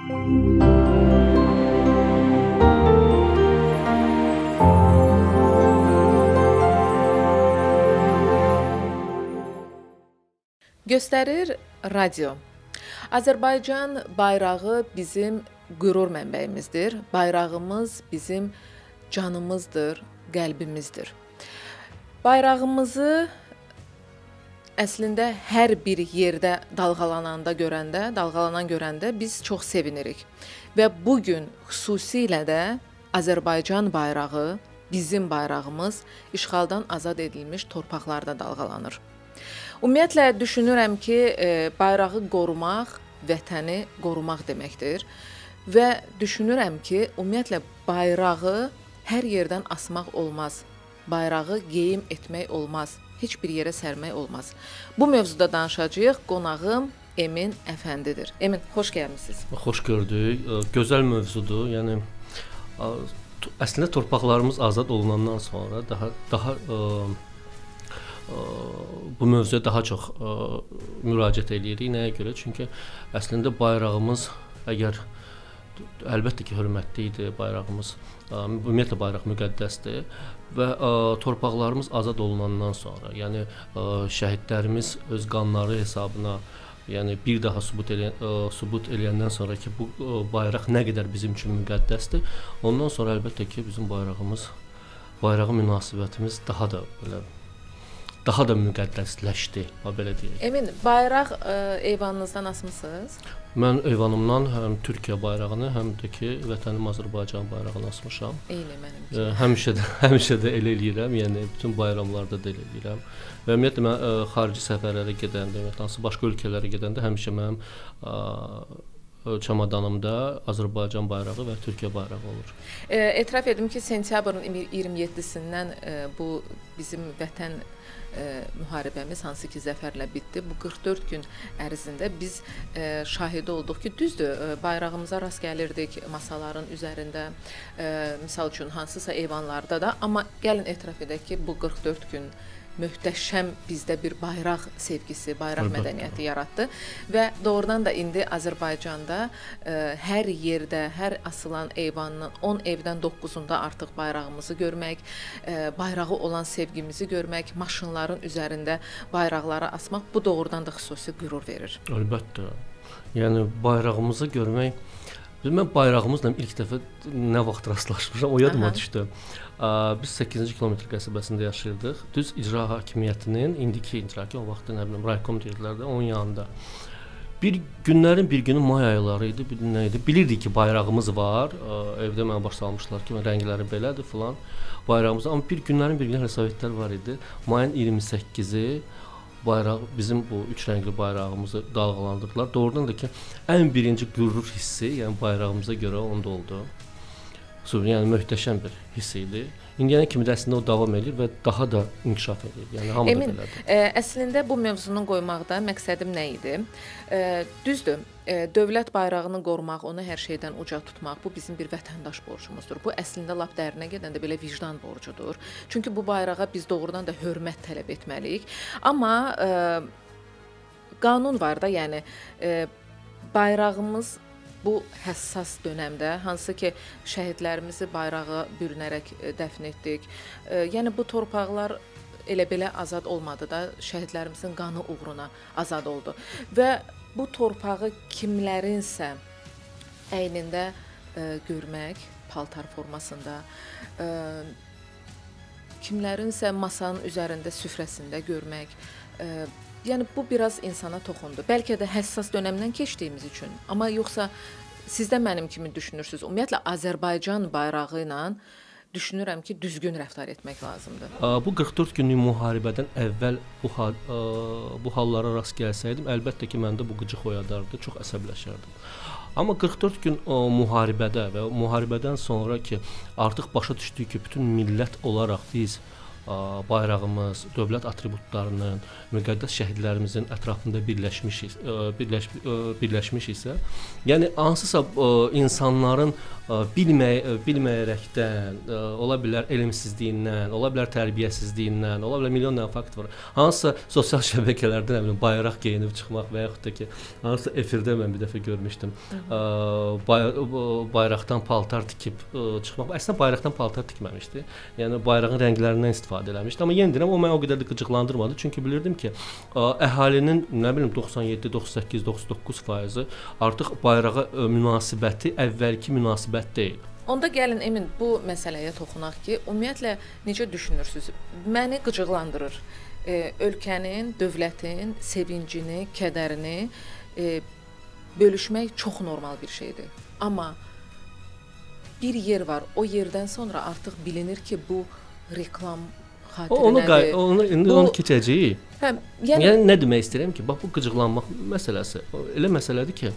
Göstərir radio. Azərbaycan bayrağı bizim qürur mənbəyimizdir. Bayrağımız bizim canımızdır, qəlbimizdir. Bayrağımızı əslində hər bir yerdə dalğalananda görəndə, dalğalanan görəndə biz çox sevinirik. Və bu gün xüsusilə də Azərbaycan bayrağı, bizim bayrağımız işğaldan azad edilmiş torpaqlarda dalğalanır. Ümumiyyətlə düşünürəm ki, e, bayrağı qorumaq vətəni qorumaq deməkdir və düşünürəm ki, ümumiyyətlə bayrağı hər yerdən asmaq olmaz. Bayrağı geyim etmək olmaz heç bir yerə sərmək olmaz. Bu mövzuda danışacağıq. Qonağım Emin Əfəndidir. Emin, xoş gəlmisiniz. Xoş gördük. Gözəl mövzudur. Yəni əslində torpaqlarımız azad olunandan sonra daha daha ə, ə, bu mövzuya daha çox ə, müraciət eləyirik. Nəyə görə? Çünki əslində bayrağımız əgər əlbəttə ki, hörmətli idi bayrağımız. Ümumiyyətlə bayraq müqəddəsdir və ə, torpaqlarımız azad olunandan sonra, yəni ə, şəhidlərimiz öz qanları hesabına, yəni bir daha sübut eləyən ə, sübut eləyəndən sonra ki, bu ə, bayraq nə qədər bizim üçün müqəddəsdir, ondan sonra əlbəttə ki, bizim bayrağımız bayrağa münasibətimiz daha da belə daha da müqəddəsləşdi, ha belə deyək. Emin, bayraq ə, eyvanınızdan asmısınız? Mən eyvanımdan həm Türkiyə bayrağını, həm də ki, vətənim Azərbaycan bayrağını asmışam. Eyni mənim. Ə, həmişə də həmişə də elə eləyirəm, yəni bütün bayramlarda da elə eləyirəm. Və ümumiyyətlə mən ə, xarici səfərlərə gedəndə, ümumiyyətlə hansı başqa ölkələrə gedəndə həmişə mənim ə, çamadanımda Azərbaycan bayrağı və Türkiyə bayrağı olur. E, etiraf edim ki, sentyabrın 27-sindən e, bu bizim vətən ə, müharibəmiz hansı ki zəfərlə bitdi. Bu 44 gün ərzində biz ə, şahidi olduq ki, düzdür, ə, bayrağımıza rast gəlirdik masaların üzərində, ə, misal üçün hansısa eyvanlarda da, amma gəlin etiraf edək ki, bu 44 gün möhtəşəm bizdə bir bayraq sevgisi, bayraq Əlbəttə. mədəniyyəti yaratdı və doğrudan da indi Azərbaycanda ə, e, hər yerdə, hər asılan eyvanın 10 evdən 9-unda artıq bayrağımızı görmək, ə, e, bayrağı olan sevgimizi görmək, maşınların üzərində bayraqları asmaq bu doğrudan da xüsusi qürur verir. Əlbəttə. Yəni bayrağımızı görmək Mən bayrağımızla ilk dəfə nə vaxt rastlaşmışam, o yadıma Aha. düşdü. Biz 8-ci kilometr qəsəbəsində yaşayırdıq. Düz icra hakimiyyətinin indiki icra ki, o vaxt nə bilim raykom deyirdilər də, onun yanında. Bir günlərin bir günü may ayları idi, bir nə idi? Bilirdik ki, bayrağımız var. Evdə mənə baş salmışlar ki, rəngləri belədir filan. Bayrağımız, amma bir günlərin bir günü rəsavətlər var idi. Mayın 28-i bayraq bizim bu üç rəngli bayrağımızı dalğalandırdılar. Doğrudan da ki, ən birinci qürur hissi, yəni bayrağımıza görə onda oldu. Suriya yəni möhtəşəm bir hiss idi. İndiyənə kimi də əslində o davam edir və daha da inkişaf edir. Yəni hamı Emin, da belədir. Ə, e, əslində bu mövzunu qoymaqda məqsədim nə idi? Ə, e, düzdür, ə, e, dövlət bayrağını qorumaq, onu hər şeydən uca tutmaq bu bizim bir vətəndaş borcumuzdur. Bu əslində lap dərinə gedəndə belə vicdan borcudur. Çünki bu bayrağa biz doğrudan da hörmət tələb etməliyik. Amma ə, qanun var da, yəni ə, bayrağımız bu həssas dövrdə hansı ki şəhidlərimizi bayrağı bürünərək e, dəfn etdik. E, yəni bu torpaqlar elə belə azad olmadı da, şəhidlərimizin qanı uğruna azad oldu. Və bu torpağı kimlərinsə əynində ə, e, görmək paltar formasında ə, kimlərinsə masanın üzərində süfrəsində görmək ə, Yəni bu biraz insana toxundu. Bəlkə də həssas dövrdən keçdiyimiz üçün, amma yoxsa siz də mənim kimi düşünürsüz. Ümumiyyətlə Azərbaycan bayrağı ilə düşünürəm ki, düzgün rəftar etmək lazımdır. Bu 44 günlük müharibədən əvvəl bu hal, bu hallara rast gəlsəydim, əlbəttə ki, məndə bu qıcıq oyadardı, çox əsəbləşərdim. Amma 44 gün o müharibədə və müharibədən sonra ki, artıq başa düşdük ki, bütün millət olaraq biz bayrağımız, dövlət atributlarının, müqəddəs şəhidlərimizin ətrafında birləşmişik, birləş, birləşmişiksə, yəni hansısa insanların bilməy bilməyərəkdən, ola bilər elmsizliyindən, ola bilər tərbiyəsizliyindən, ola bilər milyon dənə faktor var. Hansısa sosial şəbəkələrdə nə bilim bayraq geyinib çıxmaq və yaxud da ki, hansısa efirdə mən bir dəfə görmüşdüm. Bay bayraqdan paltar tikib çıxmaq. Əslində bayraqdan paltar tikməmişdi. Yəni bayrağın rənglərindən istifadə eləmişdi. Amma yenə deyirəm, o məni o qədər də qıcıqlandırmadı. Çünki bilirdim ki, əhalinin nə bilim 97, 98, 99% artıq bayrağa münasibəti əvvəlki münasibət deyil. Onda gəlin Emin bu məsələyə toxunaq ki, ümumiyyətlə necə düşünürsüz? Məni qıcıqlandırır. E, ölkənin, dövlətin sevincini, kədərini e, bölüşmək çox normal bir şeydir. Amma bir yer var. O yerdən sonra artıq bilinir ki, bu reklam xatirinədir. Onu onu indi onu keçəcəyik. Hə, yəni, yəni nə demək istəyirəm ki, bax bu qıcıqlanmaq məsələsi elə məsələdir ki,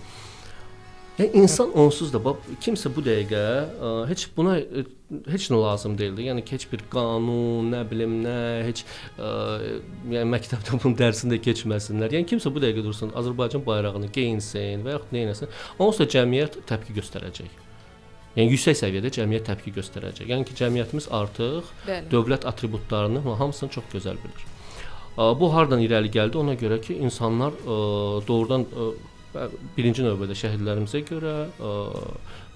Yəni insan onsuz da bax kimsə bu dəqiqə ə, heç buna ə, heç nə lazım deyildi. Yəni heç bir qanun, nə bilim, nə heç ə, yəni məktəbdə bunun dərsində keçməsinlər. Yəni kimsə bu dəqiqə dursun, Azərbaycan bayrağını geyinsin və yaxud nə etsin, onsuz da cəmiyyət təpki göstərəcək. Yəni yüksək səviyyədə cəmiyyət təpki göstərəcək. Yəni ki, cəmiyyətimiz artıq Bəli. dövlət atributlarını hamısını çox gözəl bilir. Bu hardan irəli gəldi? Ona görə ki, insanlar ə, doğrudan ə, birinci növbədə şəhidlərimizə görə, ə,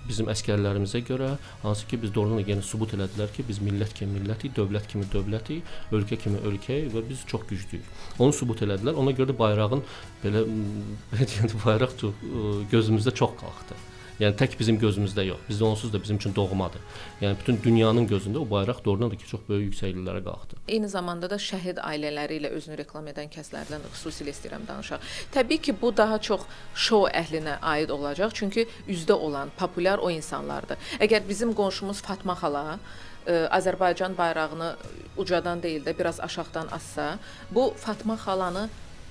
bizim əskərlərimizə görə, hansı ki biz doğrudan da yenə sübut elədilər ki, biz millət kimi millətik, dövlət kimi dövlətik, ölkə kimi ölkəyik və biz çox güclüyük. Onu sübut elədilər. Ona görə də bayrağın belə belə deyəndə bayraq çox gözümüzdə çox qalxdı. Yəni tək bizim gözümüzdə yox. Bizdə onsuz da bizim üçün doğmadır. Yəni bütün dünyanın gözündə o bayraq doğrudan da ki, çox böyük yüksəkliklərə qalxdı. Eyni zamanda da şəhid ailələri ilə özünü reklam edən kəslərdən xüsusilə istəyirəm danışaq. Təbii ki, bu daha çox şou əhlinə aid olacaq, çünki üzdə olan populyar o insanlardır. Əgər bizim qonşumuz Fatma xala ə, e, Azərbaycan bayrağını ucadan deyil də biraz aşağıdan assa, bu Fatma xalanı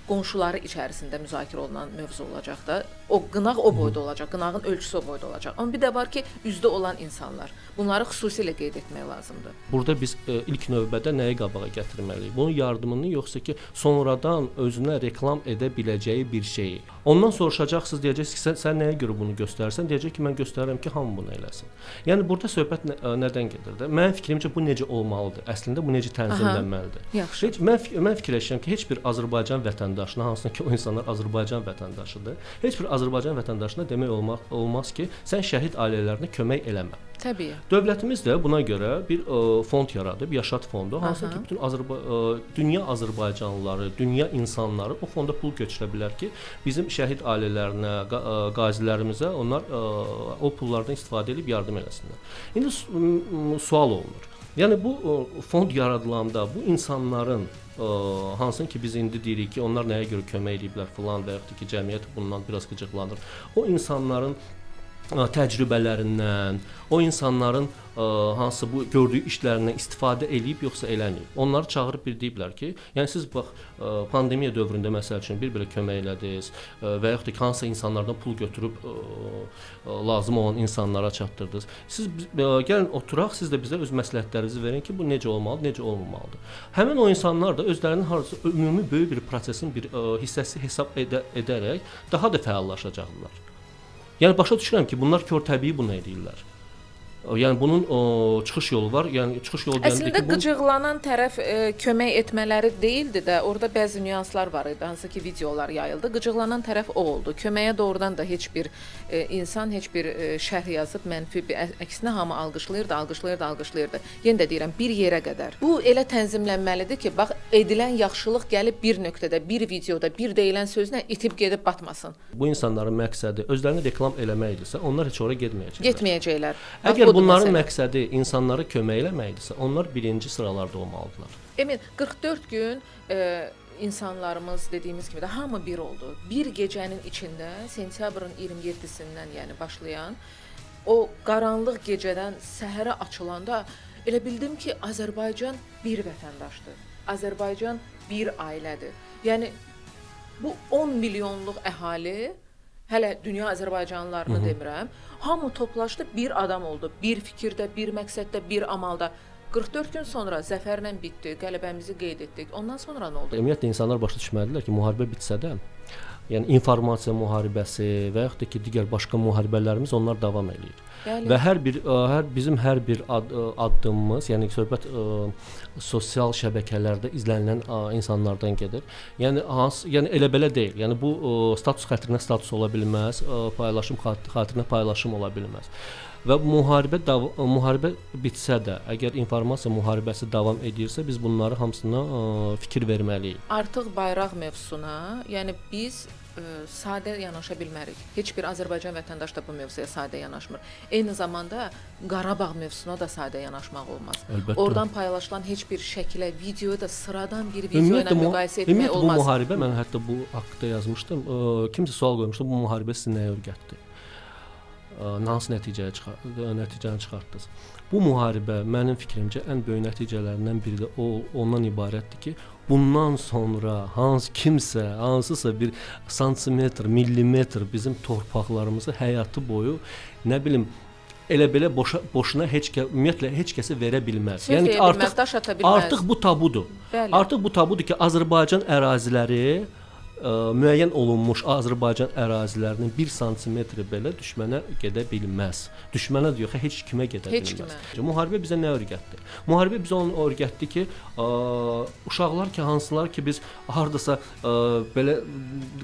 qonşuları içərisində müzakirə olunan mövzu olacaq da. O qınaq o boyda olacaq, qınağın ölçüsü o boyda olacaq. Amma bir də var ki, üzdə olan insanlar. Bunları xüsusilə qeyd etmək lazımdır. Burada biz e, ilk növbədə nəyi qabağa gətirməliyik? Bunun yardımını yoxsa ki, sonradan özünə reklam edə biləcəyi bir şeyi. Ondan soruşacaqsınız, deyəcəksiniz ki, sən, sən nəyə görə bunu göstərsən? Deyəcək ki, mən göstərirəm ki, hamı bunu eləsin. Yəni burada söhbət nə, ə, nədən gedir də? Mənim fikrimcə bu necə olmalıdır? Əslində bu necə tənzimlənməlidir? Aha, yaxşı. Heç mən mən fikirləşirəm ki, heç bir Azərbaycan vətəndaşına, hansına ki o insanlar Azərbaycan vətəndaşıdır, heç bir Azərbaycan vətəndaşına demək olmaq olmaz ki, sən şəhid ailələrinə kömək eləmə. Təbii. Dövlətimiz də buna görə bir ə, fond yaradıb, Yaşad fondu, hansı ki bütün Azərba ə, dünya Azərbaycanlıları, dünya insanları o fonda pul köçürə bilər ki, bizim şəhid ailələrinə, qa qazilərimizə onlar ə, o pullardan istifadə edib yardım eləsinlər. İndi sual olunur. Yəni bu ə, fond yaradılanda bu insanların ə, hansın ki biz indi deyirik ki, onlar nəyə görə kömək ediblər filan və yaxud ki, cəmiyyət bundan biraz qıcıqlanır. O insanların təcrübələrindən, o insanların ə, hansı bu gördüyü işlərindən istifadə eləyib yoxsa eləməyib. Onları çağırıb bir deyiblər ki, yəni siz bax ə, pandemiya dövründə məsəl üçün bir belə kömək elədiniz ə, və yaxud da hansısa insanlardan pul götürüb ə, ə, lazım olan insanlara çatdırdınız. Siz ə, gəlin oturaq, siz də bizə öz məsləhətlərinizi verin ki, bu necə olmalı, necə olmamalıdır. Həmin o insanlar da özlərinin harcı ümumi böyük bir prosesin bir ə, hissəsi hesab edə, edərək daha da fəallaşacaqlar. Yəni başa düşürəm ki, bunlar kör təbii bunu edirlər. Yəni bunun o, çıxış yolu var. Yəni çıxış yolu deyəndə bu qıcıqlanan tərəf e, kömək etmələri deyildi də, orada bəzi nüanslar var idi. Hansı ki, videolar yayıldı. Qıcıqlanan tərəf o oldu. Köməyə doğrudan da heç bir e, insan heç bir e, şərh yazıb mənfi bir əksinə hamı alqışlayırdı, alqışlayırdı, alqışlayırdı. Yenə də deyirəm, bir yerə qədər. Bu elə tənzimlənməlidir ki, bax edilən yaxşılıq gəlib bir nöqtədə, bir videoda, bir deyilən sözlə itib gedib batmasın. Bu insanların məqsədi özlərini reklam eləməkdirsə, onlar heç ora getməyəcəklər. Getməyəcəklər. Əgər bunların məsələ. məqsədi insanlara kömək eləməkdirsə, onlar birinci sıralarda olmalıdırlar. Emin 44 gün e, insanlarımız dediyimiz kimi də hamı bir oldu. Bir gecənin içində sentyabrın 27-sindən, yəni başlayan o qaranlıq gecədən səhərə açılanda elə bildim ki, Azərbaycan bir vətəndaşdır. Azərbaycan bir ailədir. Yəni bu 10 milyonluq əhali hələ dünya Azərbaycanlılarını Hı -hı. demirəm, hamı toplaşdı, bir adam oldu, bir fikirdə, bir məqsəddə, bir amalda. 44 gün sonra zəfərlə bitdi, qələbəmizi qeyd etdik. Ondan sonra nə oldu? Ümumiyyətlə insanlar başa düşməlidirlər ki, müharibə bitsə də Yəni informasiya müharibəsi və yaxud da ki, digər başqa müharibələrimiz onlar davam eləyir. Bəli. Və hər bir ə, hər bizim hər bir ad, ə, addımımız, yəni söhbət ə, sosial şəbəkələrdə izlənilən ə, insanlardan gedir. Yəni hansı, yəni elə belə deyil. Yəni bu ə, status xətrinə status ola bilməz, ə, paylaşım xətrinə paylaşım ola bilməz. Və müharibə müharibə bitsə də, əgər informasiya müharibəsi davam edirsə, biz bunları hamısına ə, fikir verməliyik. Artıq bayraq mövzusuna, yəni biz ə, sadə yanaşa bilmərik. Heç bir Azərbaycan vətəndaşı da bu mövzuya sadə yanaşmır. Eyni zamanda Qarabağ mövzusuna da sadə yanaşmaq olmaz. Əlbəttə. Oradan paylaşılan heç bir şəkilə, videoya da sıradan bir video ilə müqayisə etmək olmaz. Bu müharibə mən hətta bu haqqda yazmışdım. Ə, kimsə sual qoymuşdu, bu müharibə sizə nəyə öyrətdi? Hansı nəticəyə çıxar nəticəni çıxartdınız. Bu müharibə mənim fikrimcə ən böyük nəticələrindən biri də o ondan ibarətdir ki, bundan sonra hansı kimsə, hansısa bir santimetr, millimetr bizim torpaqlarımızı həyatı boyu nə bilim elə belə boşa boşuna heç kə ümumiyyətlə heç kəsə verə bilməz. Söz yəni ki, artıq bilməz. Artıq bu tabudur. Bəli. Artıq bu tabudur ki, Azərbaycan əraziləri müəyyən olunmuş Azərbaycan ərazilərinin 1 sm belə düşmənə gedə bilməz. Düşmənə də yox, heç kimə gedə heç bilməz. Kimə. Müharibə bizə nə öyrətdi? Müharibə bizə onu öyrətdi ki, ə, uşaqlar ki, hansılar ki biz hardasa ə, belə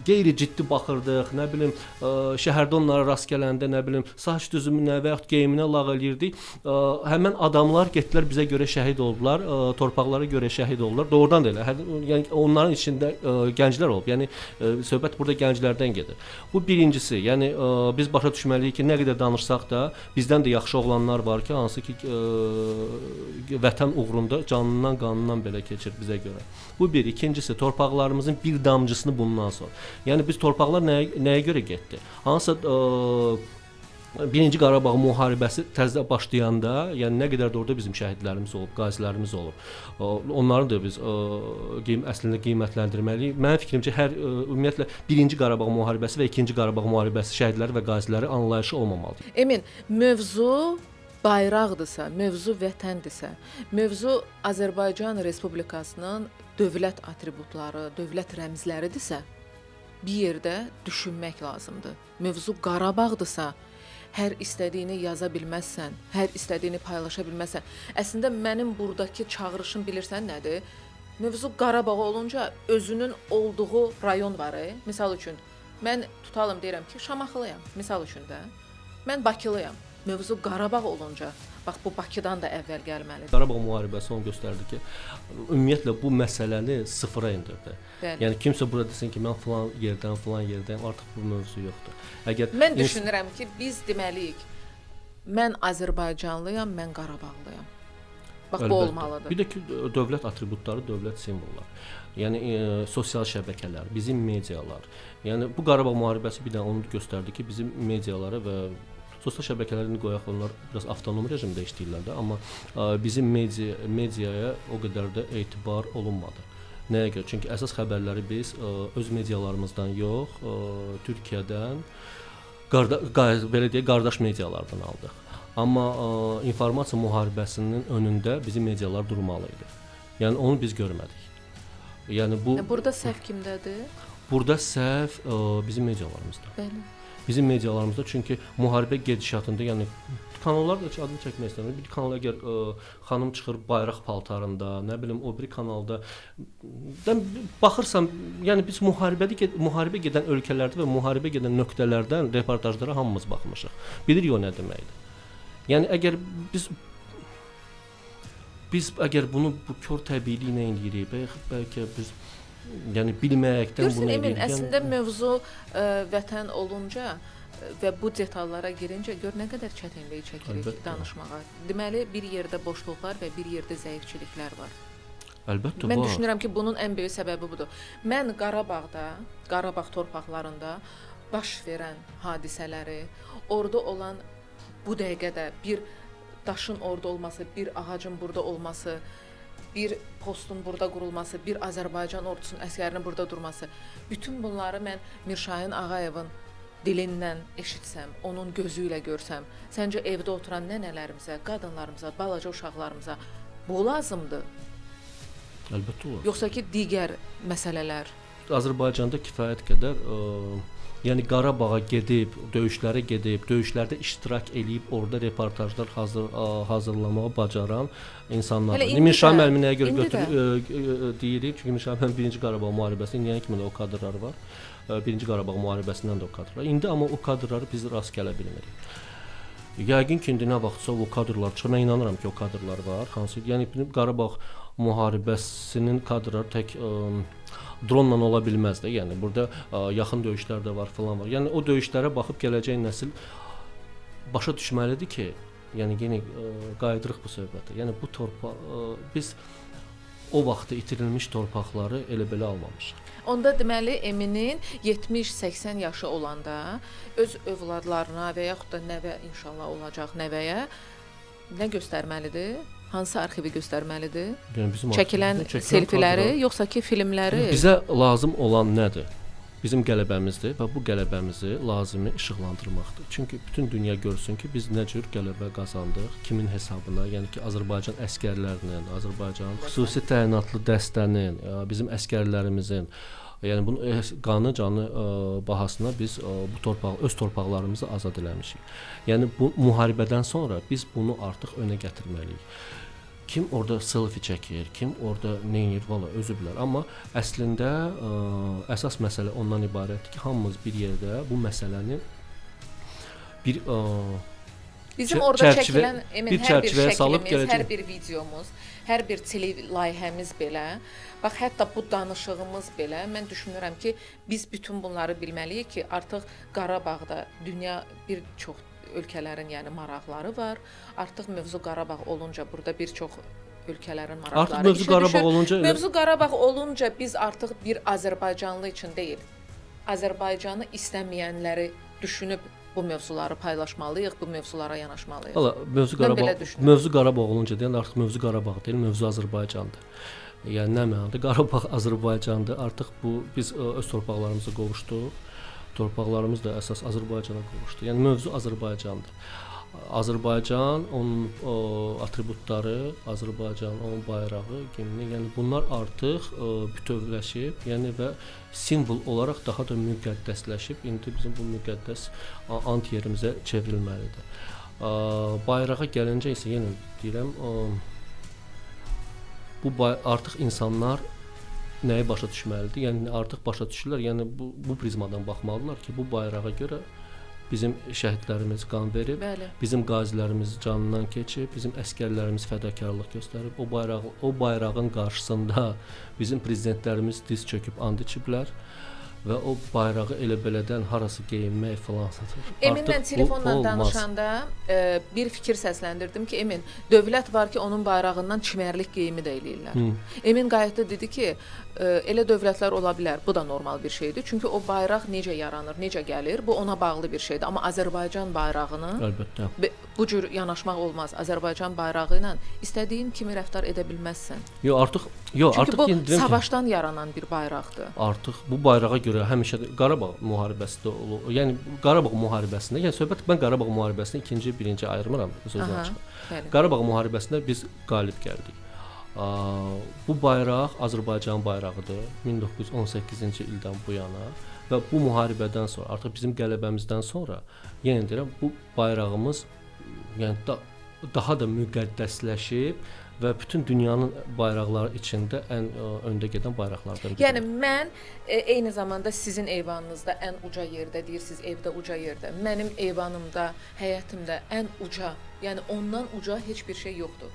qeyri-ciddi baxırdıq, nə bilim, ə, şəhərdə onlara rast gələndə, nə bilim, saç düzümünə və yaxud geyiminə lağ eləyirdik. Ə, həmin adamlar getdilər bizə görə şəhid oldular, ə, torpaqlara görə şəhid oldular. Doğrudan da elə. Yəni onların içində ə, gənclər olub. Yəni Yəni e, söhbət burada gənclərdən gedir. Bu birincisi, yəni e, biz başa düşməliyik ki, nə qədər danışsaq da bizdən də yaxşı oğlanlar var ki, hansı ki e, vətən uğrunda canından, qanından belə keçir bizə görə. Bu bir, ikincisi torpaqlarımızın bir damcısını bundan sonra. Yəni biz torpaqlar nəyə, nəyə görə getdi? Hansısa Birinci Qarabağ müharibəsi təzə başlayanda, yəni nə qədər də orada bizim şəhidlərimiz olub, qazilərimiz olub. Onları da biz qeym əslində qiymətləndirməliyik. Mənim fikrimcə hər ümumiyyətlə birinci Qarabağ müharibəsi və ikinci Qarabağ müharibəsi şəhidləri və qaziləri anlayışı olmamalıdır. Emin, mövzu bayraqdırsa, mövzu vətəndirsə, mövzu Azərbaycan Respublikasının dövlət atributları, dövlət rəmzləridirsə, bir yerdə düşünmək lazımdır. Mövzu Qarabağdırsa, hər istədiyini yaza bilməzsən, hər istədiyini paylaşa bilməzsən. Əslində mənim burdakı çağırışım bilirsən nədir? Mövzu Qarabağ olunca özünün olduğu rayon var. E? Məsəl üçün mən tutalım deyirəm ki, Şamaxılıyam, misal üçün də. Mən Bakılıyam. Mövzu Qarabağ olunca Bax bu Bakıdan da əvvəl gəlməlidir. Qarabağ müharibəsi onu göstərdi ki, ümumiyyətlə bu məsələni sıfıra endirdi. Bəli. Yəni kimsə burada desin ki, mən falan yerdən, falan yerdən artıq bu mövzu yoxdur. Əgər Mən düşünürəm ki, biz deməliyik, mən Azərbaycanlıyam, mən Qarabağlıyam. Bax Əlbəttə. bu olmalıdır. Bir də ki, dövlət atributları, dövlət simvolları. Yəni e, sosial şəbəkələr, bizim medialar. Yəni bu Qarabağ müharibəsi bir də onu göstərdi ki, bizim medialara və Sosial şəbəkələrini qoyaq, onlar biraz avtonom rejimdə işləyirlər də, amma ə, bizim media mediaya o qədər də etibar olunmadı. Nəyə görə? Çünki əsas xəbərləri biz ə, öz medialarımızdan yox, ə, Türkiyədən qarda, belə deyək, qardaş medialardan aldıq. Amma ə, informasiya müharibəsinin önündə bizim medialar durmalı idi. Yəni onu biz görmədik. Yəni bu Burada səhv kimdədir? Burada səhv ə, bizim medialarımızda. Bəli bizim medialarımızda çünki müharibə gedişatında, yəni kanallar da adını çəkmək istəmirəm. Bir kanal əgər ə, xanım çıxır bayraq paltarında, nə bilim o biri kanalda dən baxırsam, yəni biz müharibədə müharibə gedən ölkələrdə və müharibə gedən nöqtələrdən reportajlara hamımız baxmışıq. Bilirik o nə deməkdir. Yəni əgər biz biz əgər bunu bu kör təbiiliklə eləyirik, bəlkə biz yəni bilməkdən Görsən, bunu emin, əslində yəni, mövzu ə, vətən olunca ə, və bu detallara girincə gör nə qədər çətinlik çəkirik Əlbəttə. danışmağa. Deməli, bir yerdə boşluqlar və bir yerdə zəifçiliklər var. Əlbəttə Mən var. düşünürəm ki, bunun ən böyük səbəbi budur. Mən Qarabağda, Qarabağ torpaqlarında baş verən hadisələri, orada olan bu dəqiqədə bir daşın orada olması, bir ağacın burada olması, bir postun burada qurulması, bir Azərbaycan ordusunun əsgərinin burada durması, bütün bunları mən Mirşahin Ağayevin dilindən eşitsəm, onun gözü ilə görsəm, səncə evdə oturan nənələrimizə, qadınlarımıza, balaca uşaqlarımıza bu lazımdır? Əlbəttə olar. Yoxsa ki digər məsələlər Azərbaycanda kifayət qədər ə, yəni Qarabağa gedib, döyüşlərə gedib, döyüşlərdə iştirak eləyib, orada reportajlar hazır ə, hazırlamağı bacaran insanlar. Nimin Şah müəllimi nəyə görə götür deyirik? Çünki Nimin Şah müəllim 1-ci Qarabağ müharibəsində indiyənə kimi də o kadrlar var. 1-ci Qarabağ müharibəsindən də o kadrlar. İndi amma o kadrları biz rast gələ bilmirik. Yəqin ki, indi nə vaxtsa o kadrlar çıxır. Mən inanıram ki, o kadrlar var. Hansı, yəni Qarabağ müharibəsinin kadrları tək ə, dronla ola bilməz də. Yəni burada ə, yaxın döyüşlər də var falan var. Yəni o döyüşlərə baxıb gələcək nəsil başa düşməlidir ki, yəni yenə qayıdırıq bu söhbətə. Yəni bu torpaq biz o vaxtı itirilmiş torpaqları elə belə almamışıq. Onda deməli Eminin 70-80 yaşı olanda öz övladlarına və yaxud da nəvə inşallah olacaq nəvəyə nə göstərməlidir? Hansı arxivi göstərməlidir? Yəni bizim çəkilən, çəkilən selfiləri, kadrlar. yoxsa ki filmləri? Bizə lazım olan nədir? bizim qələbəmizdir və bu qələbəmizi lazımi işıqlandırmaqdır. Çünki bütün dünya görsün ki, biz nə cür qələbə qazandıq, kimin hesabına, yəni ki, Azərbaycan əskərlərinin, Azərbaycan xüsusi təyinatlı dəstənin, bizim əskərlərimizin Yəni bunu e, qanı canı ə, bahasına biz ə, bu torpaq öz torpaqlarımızı azad eləmişik. Yəni bu müharibədən sonra biz bunu artıq önə gətirməliyik. Kim orada selfie çəkir, kim orada nə edir, valla özü bilər. Amma əslində ə, əsas məsələ ondan ibarətdir ki, hamımız bir yerdə bu məsələni bir ə, Bizim orada çərçivə, çəkilən Emin hər bir şəklimiz, hər bir videomuz, hər bir tele layihəmiz belə, bax hətta bu danışığımız belə mən düşünürəm ki, biz bütün bunları bilməliyik ki, artıq Qarabağda dünya bir çox ölkələrin yəni maraqları var. Artıq mövzu Qarabağ olunca burada bir çox ölkələrin maraqları. Artıq mövzu Qarabağ düşür. olunca mövzu Qarabağ olunca biz artıq bir Azərbaycanlı üçün deyil, Azərbaycanı istəməyənləri düşünüb bu mövzuları paylaşmalıyıq, bu mövzulara yanaşmalıyıq. Valla mövzu Qarabağ mövzu Qarabağ olunca deyən artıq mövzu Qarabağ deyil, mövzu Azərbaycandır. Yəni nə mənada Qarabağ Azərbaycandır. Artıq bu biz ə, öz torpaqlarımıza qovuşduq torpaqlarımız da əsas Azərbaycana qovuşdu. Yəni mövzu Azərbaycandır. Azərbaycan, onun o, atributları, Azərbaycan, onun bayrağı, gimni, yəni bunlar artıq ə, bütövləşib, yəni və simvol olaraq daha da müqəddəsləşib. İndi bizim bu müqəddəs ant yerimizə çevrilməlidir. Ə, bayrağa gəlincə isə yenə deyirəm, ə, bu artıq insanlar nəyi başa düşməlidir? Yəni artıq başa düşürlər. Yəni bu bu prizmadan baxmalılar ki, bu bayrağa görə bizim şəhidlərimiz qan verib, Bəli. bizim qazilərimiz canından keçib, bizim əskərlərimiz fədakarlıq göstərib. O bayraq o bayrağın qarşısında bizim prezidentlərimiz diz çöküb and içiblər və o bayrağı elə belədən harası geyinmək falan satır. Emin mən telefonla danışanda e, bir fikir səsləndirdim ki, Emin, dövlət var ki, onun bayrağından çimərlik geyimi də eləyirlər. Hı. Emin qayıtdı dedi ki, e, elə dövlətlər ola bilər. Bu da normal bir şeydir. Çünki o bayraq necə yaranır, necə gəlir, bu ona bağlı bir şeydir. Amma Azərbaycan bayrağını əlbəttə bu cür yanaşmaq olmaz. Azərbaycan bayrağı ilə istədiyin kimi rəftar edə bilməzsən. Yox, artıq yox, Çünki artıq bu savaşdan ki, yaranan bir bayraqdır. Artıq bu bayrağa görə həmişə Qarabağ müharibəsi də olur. Yəni Qarabağ müharibəsində, yəni söhbət mən Qarabağ müharibəsini ikinci, birinci ayırmıram sözünü açıq. Qarabağ müharibəsində biz qalib gəldik. Bu bayraq Azərbaycan bayrağıdır 1918-ci ildən bu yana və bu müharibədən sonra artıq bizim qələbəmizdən sonra yenə deyirəm bu bayrağımız yəni da, daha da müqəddəsləşib və bütün dünyanın bayraqları içində ən ə, öndə gedən bayraqlardan biridir. Yəni mən e, eyni zamanda sizin eyvanınızda ən uca yerdə deyirsiniz, evdə uca yerdə. Mənim eyvanımda, həyətimdə ən uca, yəni ondan uca heç bir şey yoxdur.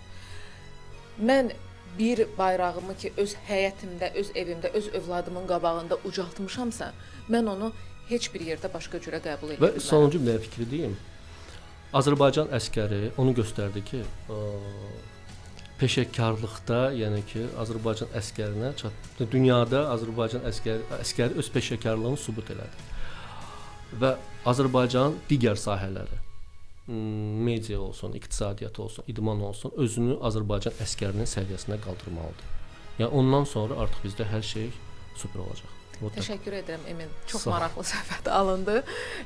Mən bir bayrağımı ki öz həyətimdə, öz evimdə, öz övladımın qabağında ucaltmışamsa, mən onu heç bir yerdə başqa cürə qəbul bilmərəm. Və sonuncu bir fikri deyim. Azərbaycan əskəri onu göstərdi ki, ə, peşəkarlıqda, yəni ki, Azərbaycan əskərinə çat dünyada Azərbaycan əskəri əskəri öz peşəkarlığını sübut elədi. Və Azərbaycan digər sahələri media olsun, iqtisadiyyat olsun, idman olsun, özünü Azərbaycan əskərinin səviyyəsinə qaldırmalıdır. Yəni ondan sonra artıq bizdə hər şey super olacaq. Təşəkkür edirəm Emin. Çox Sağ maraqlı söhbət alındı.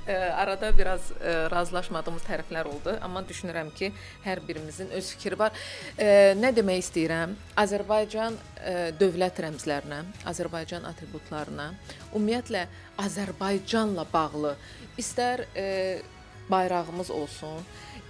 E, arada biraz e, razılaşmadığımız tərəflər oldu, amma düşünürəm ki, hər birimizin öz fikri var. E, nə demək istəyirəm? Azərbaycan e, dövlət rəmzlərinə, Azərbaycan atributlarına, ümumiyyətlə Azərbaycanla bağlı istər e, bayrağımız olsun,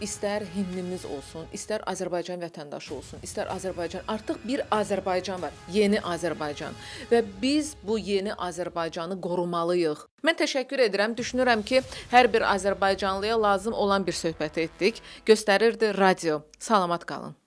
istər himnimiz olsun, istər Azərbaycan vətəndaşı olsun, istər Azərbaycan, artıq bir Azərbaycan var, yeni Azərbaycan və biz bu yeni Azərbaycanı qorumalıyıq. Mən təşəkkür edirəm. Düşünürəm ki, hər bir azərbaycanlıya lazım olan bir söhbət etdik. Göstərirdi radio. Salamat qalın.